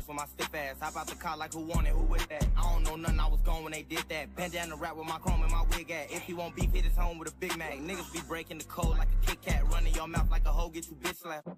first with my stiff ass. Hop out the car like who wanted who with that? I don't know nothing, I was gone when they did that. Bend down Bandana rap with my chrome and my wig at. If he won't beef, hit his home with a Big Mac. Niggas be breaking the code like a Kit Kat, running your mouth like a hoe, get you bitch slapped.